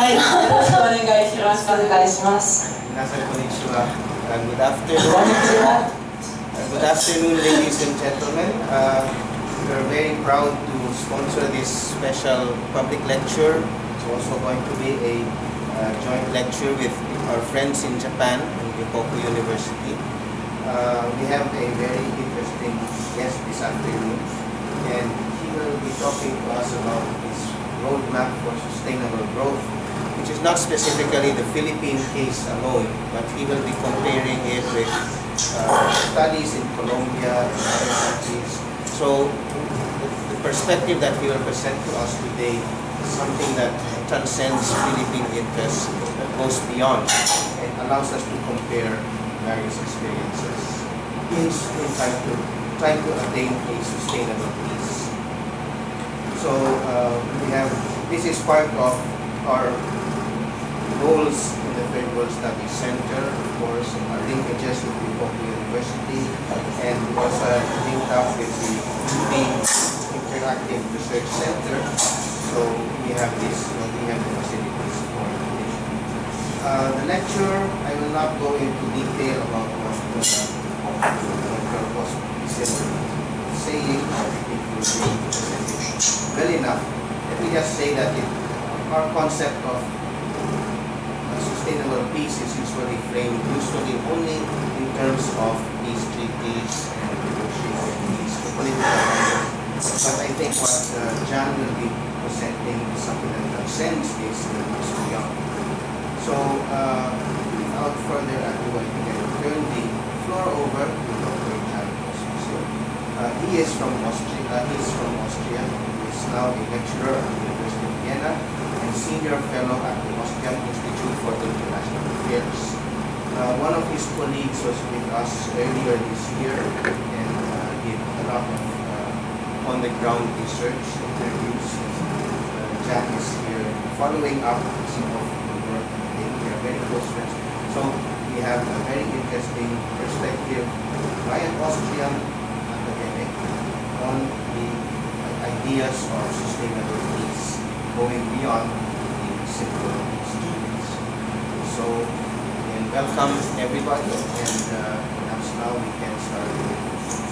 はい、よろしくお願いします。よろしくお願いします。皆さんこんにちは。Uh, good こんにち afternoon. は。 Uh, good afternoon, ladies and gentlemen. Uh, we're very proud to sponsor this special public lecture. It's also going to be a uh, joint lecture with our friends in Japan and Yokoku University. Uh, we have a very interesting guest this afternoon, and he will be talking to us about his roadmap for sustainable growth which is not specifically the Philippine case alone, but he will be comparing it with uh, studies in Colombia and other countries. So the, the perspective that he will present to us today is something that transcends Philippine interests, that goes beyond and allows us to compare various experiences. He's in trying to, trying to attain a sustainable peace. So uh, we have, this is part of our goals in the Third Study Center, of course, our linkages with the Ryukoku University, and also linked up with the UP Interactive Research Center. So we have this, we have the facilities for. Uh, the lecture, I will not go into detail about what the Dr. was saying, or it will be well enough. Let me just say that it, our concept of uh, sustainable peace is usually framed usually only in terms of peace treaties and negotiated peace, political. But I think what uh, John will be presenting is something that transcends this and goes beyond. So, uh, without further ado, I think I will turn the floor over to Dr. John Pospisil. Uh, he is from Austria. Uh, he is from Austria. He is now a lecturer at the University senior fellow at the Moscow Institute for International Affairs. Uh, one of his colleagues was with us earlier this year and uh, did a lot of uh, on-the-ground research interviews. Uh, Jack is here following up some of the work we are very close friends. So we have a very interesting perspective by an Austrian academic on the ideas of sustainable peace going beyond simple students. So, again, welcome everybody, and uh, perhaps now we can start